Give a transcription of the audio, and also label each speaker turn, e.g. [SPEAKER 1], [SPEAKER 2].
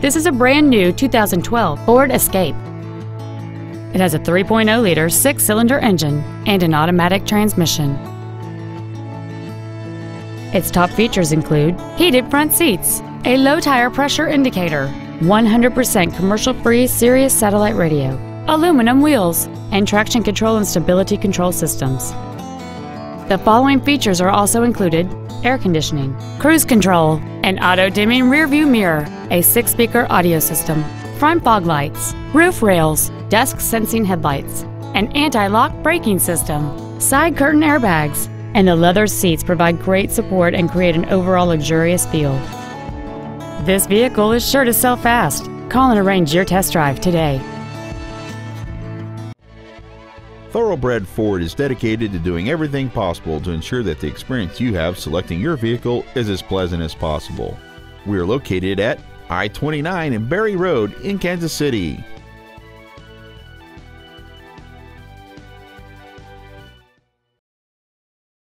[SPEAKER 1] This is a brand new 2012 Ford Escape. It has a 3.0-liter six-cylinder engine and an automatic transmission. Its top features include heated front seats, a low tire pressure indicator, 100% commercial-free Sirius satellite radio, aluminum wheels, and traction control and stability control systems. The following features are also included air conditioning, cruise control, an auto-dimming rearview mirror, a six-speaker audio system, front fog lights, roof rails, dusk sensing headlights, an anti-lock braking system, side curtain airbags, and the leather seats provide great support and create an overall luxurious feel. This vehicle is sure to sell fast. Call and arrange your test drive today.
[SPEAKER 2] Thoroughbred Ford is dedicated to doing everything possible to ensure that the experience you have selecting your vehicle is as pleasant as possible. We are located at I 29 and Barry Road in Kansas City.